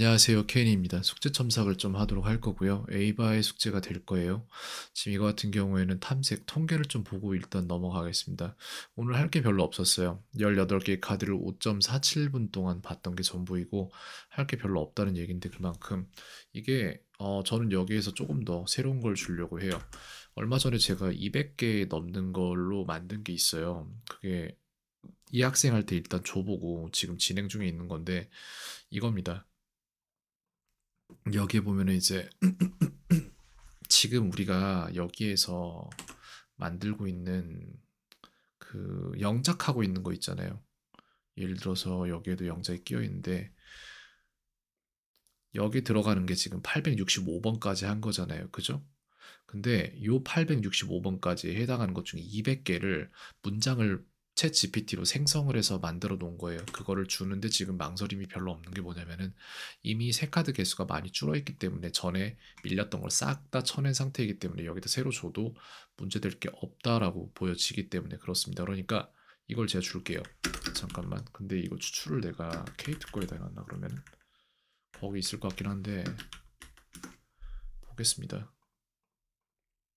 안녕하세요. 케인입니다. 숙제 첨삭을 좀 하도록 할 거고요. 에이바의 숙제가 될 거예요. 지금 이거 같은 경우에는 탐색 통계를 좀 보고 일단 넘어가겠습니다. 오늘 할 게 별로 없었어요. 18개의 카드를 5.47분 동안 봤던 게 전부이고 할 게 별로 없다는 얘기인데 그만큼 이게 어, 저는 여기에서 조금 더 새로운 걸 주려고 해요. 얼마 전에 제가 200개 넘는 걸로 만든 게 있어요. 그게 이 학생 할 때 일단 줘보고 지금 진행 중에 있는 건데 이겁니다. 여기에 보면은 이제 지금 우리가 여기에서 만들고 있는 그 영작하고 있는 거 있잖아요. 예를 들어서 여기에도 영작이 끼어 있는데 여기 들어가는 게 지금 865번까지 한 거잖아요. 그죠? 근데 요 865번까지에 해당하는 것 중에 200개를 문장을 챗 GPT로 생성을 해서 만들어 놓은 거예요. 그거를 주는데 지금 망설임이 별로 없는 게 뭐냐면은 이미 새 카드 개수가 많이 줄어 있기 때문에 전에 밀렸던 걸 싹 다 쳐낸 상태이기 때문에 여기다 새로 줘도 문제될 게 없다라고 보여지기 때문에 그렇습니다. 그러니까 이걸 제가 줄게요. 잠깐만. 근데 이거 추출을 내가 케이트 거에다 해놨나 그러면은 거기 있을 것 같긴 한데 보겠습니다.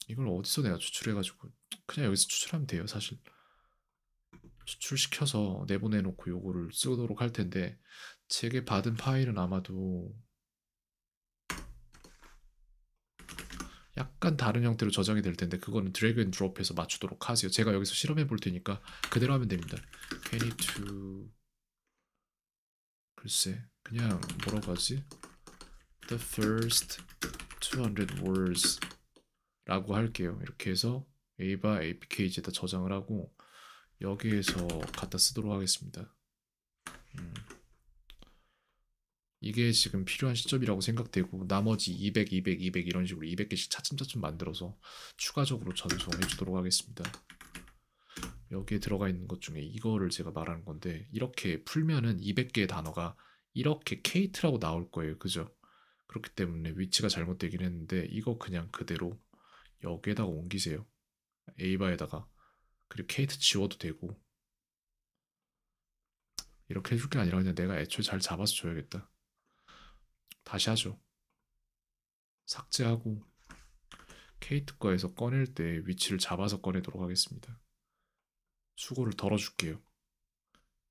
이걸 어디서 내가 추출해가지고 그냥 여기서 추출하면 돼요 사실 추출시켜서 내보내놓고 요거를 쓰도록 할 텐데 제게 받은 파일은 아마도 약간 다른 형태로 저장이 될 텐데 그거는 drag and drop해서 맞추도록 하세요. 제가 여기서 실험해 볼 테니까 그대로 하면 됩니다. It to 글쎄 그냥 뭐라고 하지? The first 200 words 라고 할게요. 이렇게 해서 A바 APK에다 저장을 하고 여기에서 갖다 쓰도록 하겠습니다. 음. 이게 지금 필요한 시점이라고 생각되고 나머지 200, 200, 200 이런 식으로 200개씩 차츰차츰 만들어서 추가적으로 전송해 주도록 하겠습니다. 여기에 들어가 있는 것 중에 이거를 제가 말하는 건데 이렇게 풀면은 200개의 단어가 이렇게 케이트라고 나올 거예요. 그죠? 그렇기 때문에 위치가 잘못되긴 했는데 이거 그냥 그대로 여기에다가 옮기세요. 에이바에다가 그리고 케이트 지워도 되고 이렇게 해줄 게 아니라 그냥 내가 애초에 잘 잡아서 줘야겠다. 다시 하죠. 삭제하고 케이트 거에서 꺼낼 때 위치를 잡아서 꺼내도록 하겠습니다. 수고를 덜어줄게요.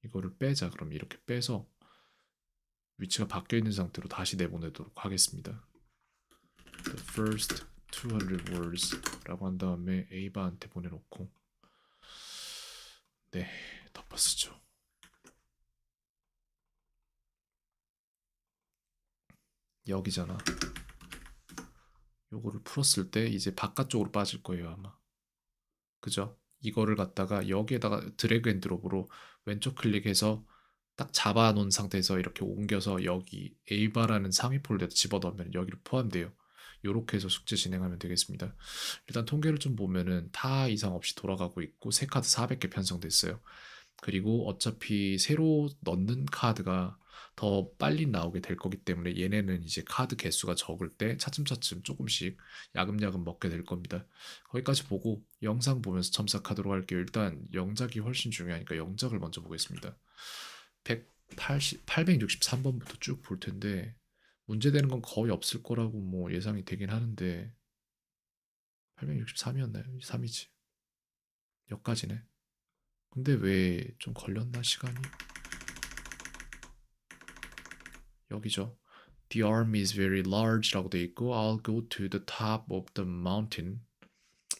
이거를 빼자. 그럼 이렇게 빼서 위치가 바뀌어 있는 상태로 다시 내보내도록 하겠습니다. The first 200 words 라고 한 다음에 에이바한테 보내놓고 네, 덮어쓰죠. 여기잖아. 요거를 풀었을 때 이제 바깥쪽으로 빠질 거예요, 아마. 그죠? 이거를 갖다가 여기에다가 drag and drop으로 왼쪽 클릭해서 딱 잡아 놓은 상태에서 이렇게 옮겨서 여기 Ava라는 상위 폴더에 집어넣으면 여기로 포함돼요. 이렇게 해서 숙제 진행하면 되겠습니다. 일단 통계를 좀 보면은 다 이상 없이 돌아가고 있고 새 카드 400개 편성됐어요. 그리고 어차피 새로 넣는 카드가 더 빨리 나오게 될 거기 때문에 얘네는 이제 카드 개수가 적을 때 차츰차츰 조금씩 야금야금 먹게 될 겁니다. 거기까지 보고 영상 보면서 첨삭하도록 할게요. 일단 영작이 훨씬 중요하니까 영작을 먼저 보겠습니다. 180, 863번부터 쭉 볼 텐데 문제되는 건 거의 없을 거라고 뭐 예상이 되긴 하는데 863이었나요? 3이지. 여기까지네. 근데 왜 좀 걸렸나 시간이? 여기죠. The arm is very large라고 돼 있고 I'll go to the top of the mountain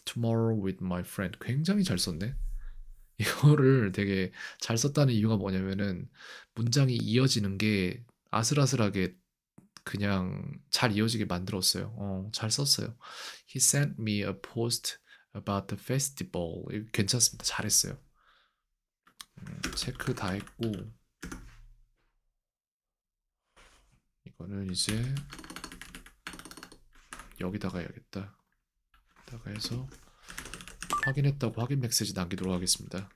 tomorrow with my friend. 굉장히 잘 썼네. 이거를 되게 잘 썼다는 이유가 뭐냐면은 문장이 이어지는 게 아슬아슬하게 그냥 잘 이어지게 만들었어요. 어, 잘 썼어요. He sent me a post about the festival. 괜찮습니다. 잘했어요. 음, 체크 다 했고 이거는 이제 여기다가 해야겠다. 여기다가 해서 확인했다고 확인 메시지 남기도록 하겠습니다.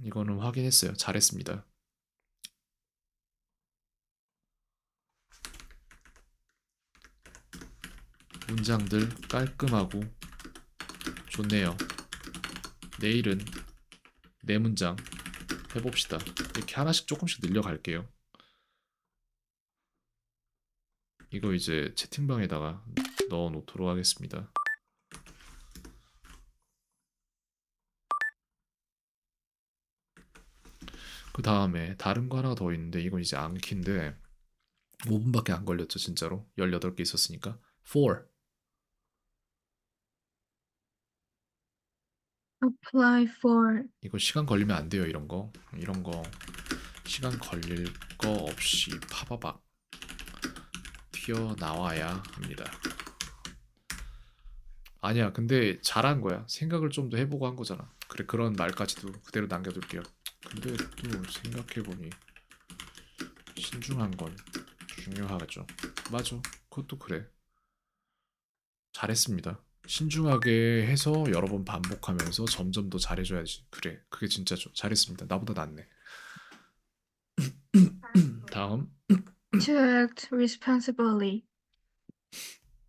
이거는 확인했어요. 잘했습니다. 문장들 깔끔하고 좋네요. 내일은 네 문장 해봅시다. 이렇게 하나씩 조금씩 늘려갈게요. 이거 이제 채팅방에다가 넣어 놓도록 하겠습니다. 그 다음에 다른 거 하나 더 있는데 이건 이제 암키인데 5분밖에 안 걸렸죠 진짜로. 18개 있었으니까. 4 apply for. 이거 시간 걸리면 안 돼요 이런 거. 이런 거 시간 걸릴 거 없이 파바박 튀어나와야 합니다. 아니야 근데 잘한 거야. 생각을 좀 더 해보고 한 거잖아. 그래 그런 말까지도 그대로 남겨둘게요 근데 또 생각해보니 신중한 건 중요하죠. 맞아. 그것도 그래. 잘했습니다. 신중하게 해서 여러 번 반복하면서 점점 더 잘해줘야지. 그래. 그게 진짜 죠 잘했습니다. 나보다 낫네. 다음. To act responsibly.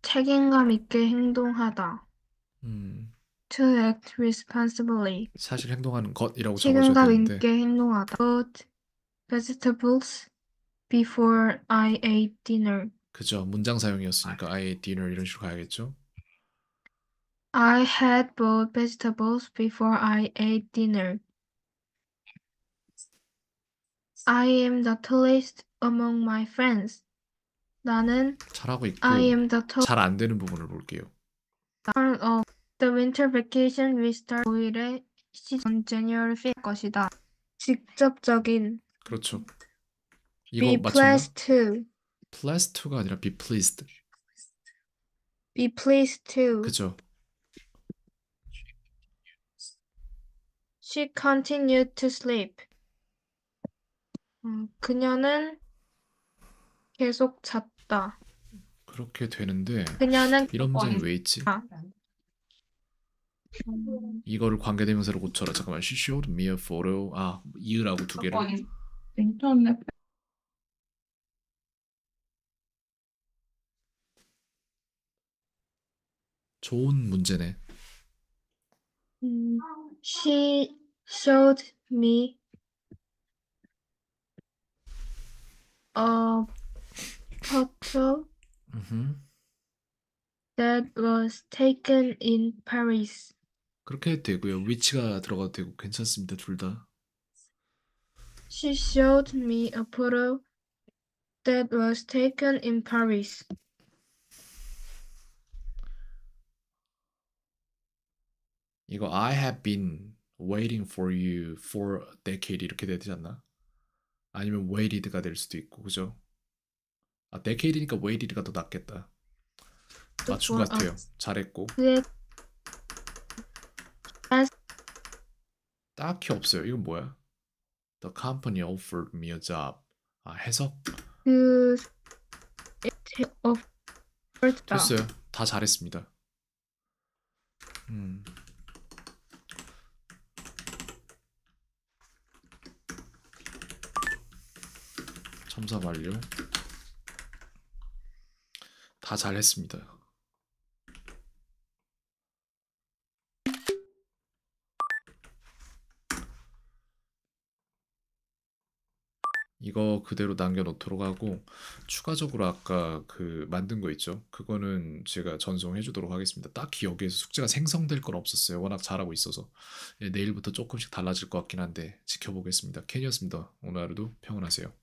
책임감 있게 행동하다. 음, to act responsibly 사실 행동하는 것이라고 적어줘야 책임감 되는데 있게 행동하다 put vegetables before I ate dinner 그죠 문장 사용이었으니까 I ate dinner 이런 식으로 가야겠죠 I had bought vegetables before I ate dinner I am the tallest among my friends 나는 잘하고 있고 I am the tallest 잘안 되는 부분을 볼게요 the winter vacation we start 5일에 시즌 January 5일 것이다. 직접적인 그렇죠 be 이거 맞췄나? pleased to pleased to가 아니라 be pleased be pleased to 그죠 she continued to sleep 음, 그녀는 계속 잤다. 그렇게 되는데 그녀는 이런 문장이 왜 있지? 아. 음, 이거를 관계대명사로 고쳐라 잠깐만 she showed me a photo 아 이으라고 두 개를 인터넷 좋은 문제네 음, she showed me a photo that was taken in Paris. 그렇게 해도 되고요 위치가 들어가도 되고 괜찮습니다 둘 다 She showed me a photo that was taken in Paris. 이거 I have been waiting for you for a decade 이렇게 되지 않나? 아니면 waited가 될 수도 있고 그죠? 아 decade니까 waited가 더 낫겠다 맞춘 것 아, 같아요 잘했고 그의 딱히 없어요. 이건 뭐야? The company offered me a job. 아 해석? 그 of 됐어요. 다 잘했습니다. 음. 첨사 완료. 다 잘했습니다 이거 그대로 남겨놓도록 하고 추가적으로 아까 그 만든 거 있죠? 그거는 제가 전송해 주도록 하겠습니다. 딱히 여기에서 숙제가 생성될 건 없었어요. 워낙 잘하고 있어서 예, 내일부터 조금씩 달라질 것 같긴 한데 지켜보겠습니다. 캔이었습니다. 오늘 하루도 평온하세요.